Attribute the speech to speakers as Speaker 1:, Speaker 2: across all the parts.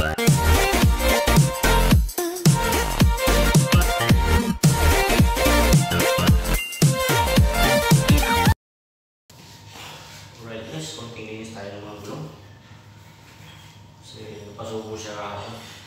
Speaker 1: Guys, konting linis tayo ng mga gulong. Kasi napasuko siya kahapon.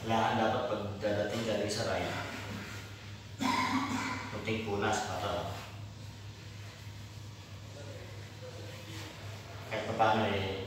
Speaker 1: Kailangan dapat pag dadating ka rin sa ride, kunting punas para kahit pa paano eh,